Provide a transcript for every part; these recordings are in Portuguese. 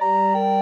Música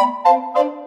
Música